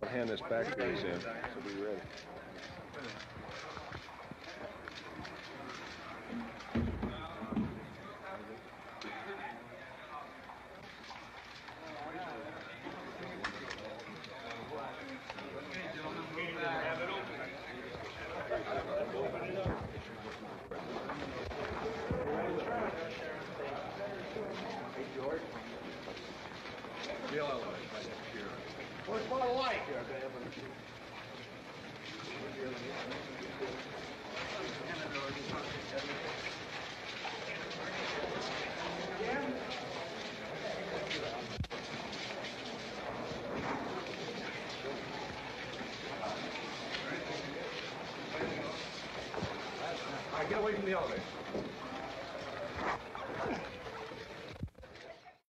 I'll hand this back to you, Sam, so be ready. My light? All right, get away from the elevator.